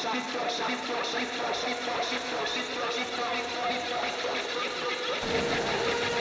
Thank you.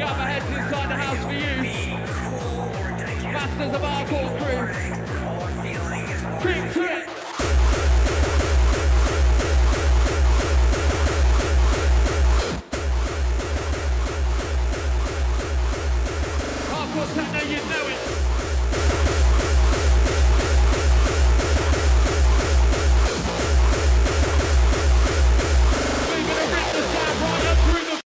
Got my heads inside the house for you. Masters of Hardcore crew. Keep to it. Hardcore techno, you know it.